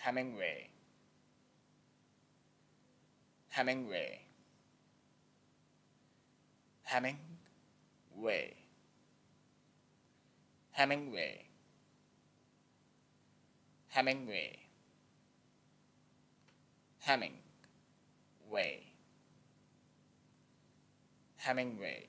Hemingway. Hemingway. Hemingway. Hemingway. Hemingway. Hemingway. Hemingway.